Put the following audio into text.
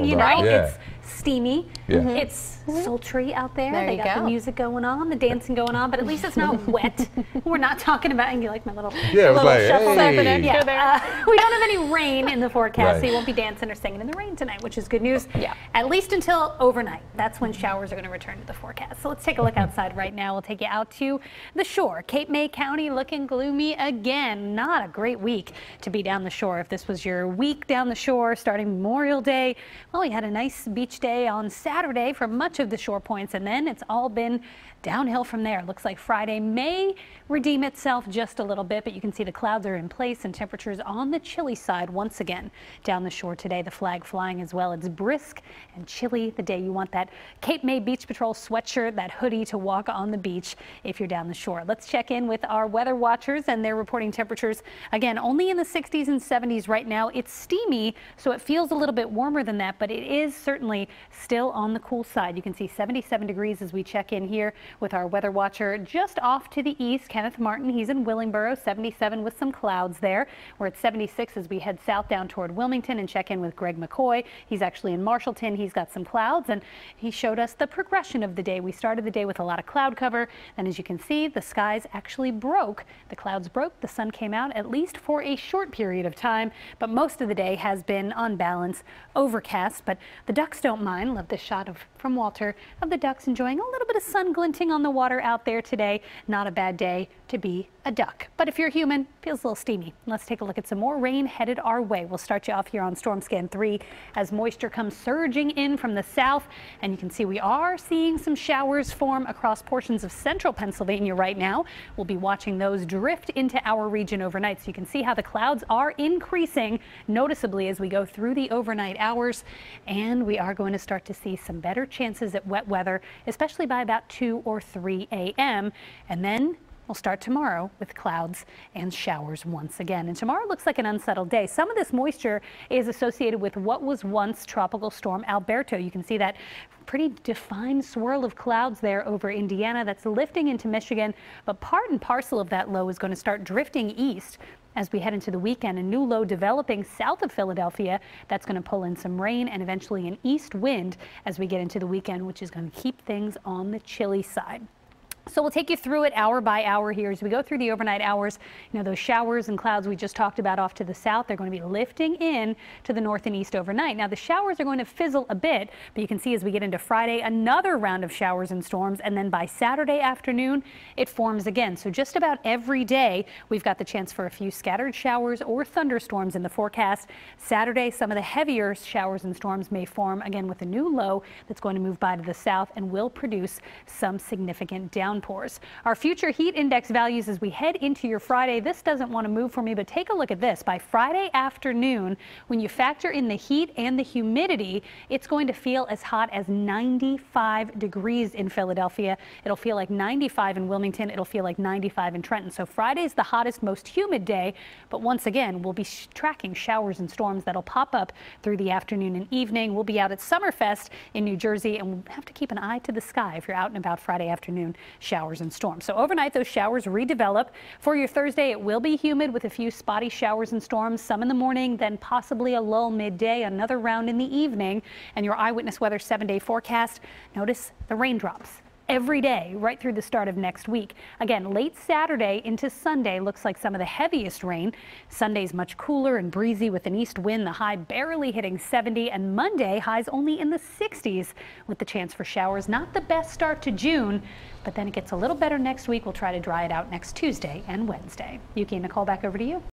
talking you about. know, Yeah. it's steamy. Yeah. Mm-hmm. It's sultry out there. There they you got go. the music going on, the dancing going on, but at least it's not wet. We're not talking about, and you like my little, Yeah, it little like, shuffle hey. there. Go Yeah, there. uh, we don't have any rain in the forecast, so you won't be dancing or singing in the rain tonight, which is good news. Yeah. At least until overnight. That's when showers are going to return to the forecast. So let's take a look outside right now. We'll take you out to the shore. Cape May County looking gloomy again. Not a great week to be down the shore. If this was your week down the shore starting Memorial Day, well, we had a nice beach day on Saturday for much of the shore points, and then it's all been downhill from there. Looks like Friday may redeem itself just a little bit, but you can see the clouds are in place and temperatures on the chilly side once again down the shore today. The flag flying as well. It's brisk and chilly the day you want that Cape May Beach Patrol sweatshirt, that hoodie to walk on the beach if you're down the shore. Let's check in with our weather watchers and they're reporting temperatures again only in the 60s and 70s right now. It's steamy, so it feels a little bit warmer than that, but it is certainly still on the cool side. You can see 77 degrees as we check in here with our weather watcher just off to the east, Kenneth Martin. He's in Willingboro, 77 with some clouds there. We're at 76 as we head south down toward Wilmington and check in with Greg McCoy. He's actually in Marshallton. He's got some clouds and he showed us the progression of the day. We started the day with a lot of cloud cover and as you can see, the skies actually broke. The clouds broke, the sun came out at least for a short period of time, but most of the day has been on balance overcast, but the ducks don't mind. Love this shot of from Walter of the ducks enjoying a little bit of sun glinting on the water out there today. Not a bad day to be a duck. But if you're human, feels a little steamy. Let's take a look at some more rain headed our way. We'll start you off here on Storm Scan 3 as moisture comes surging in from the south. And you can see we are seeing some showers form across portions of central Pennsylvania right now. We'll be watching those drift into our region overnight. So you can see how the clouds are increasing noticeably as we go through the overnight hours. And we are going to start to see some better chances at wet weather, especially by about 2 or 3 a.m. And then We'll start tomorrow with clouds and showers once again. And tomorrow looks like an unsettled day. Some of this moisture is associated with what was once Tropical Storm Alberto. You can see that pretty defined swirl of clouds there over Indiana that's lifting into Michigan. But part and parcel of that low is going to start drifting east as we head into the weekend. A new low developing south of Philadelphia that's going to pull in some rain and eventually an east wind as we get into the weekend, which is going to keep things on the chilly side. So we'll take you through it hour by hour here as we go through the overnight hours. You know, those showers and clouds we just talked about off to the south, they're going to be lifting in to the north and east overnight. Now the showers are going to fizzle a bit, but you can see as we get into Friday, another round of showers and storms. And then by Saturday afternoon, it forms again. So just about every day, we've got the chance for a few scattered showers or thunderstorms in the forecast. Saturday, some of the heavier showers and storms may form again with a new low that's going to move by to the south and will produce some significant downpours. Our future heat index values as we head into your Friday, this doesn't want to move for me, but take a look at this. By Friday afternoon, when you factor in the heat and the humidity, it's going to feel as hot as 95 degrees in Philadelphia. It'll feel like 95 in Wilmington. It'll feel like 95 in Trenton. So Friday is the hottest, most humid day. But once again, we'll be sh tracking showers and storms that'll pop up through the afternoon and evening. We'll be out at Summerfest in New Jersey, and we'll have to keep an eye to the sky if you're out and about Friday afternoon. Showers and storms. So overnight, those showers redevelop. For your Thursday, it will be humid with a few spotty showers and storms, some in the morning, then possibly a lull midday, another round in the evening. And your eyewitness weather seven day forecast. Notice the raindrops every day right through the start of next week. Again, late Saturday into Sunday looks like some of the heaviest rain. Sunday's much cooler and breezy with an east wind, the high barely hitting 70, and Monday highs only in the 60s with the chance for showers. Not the best start to June, but then it gets a little better next week. We'll try to dry it out next Tuesday and Wednesday. Ukee, Nicole, back over to you.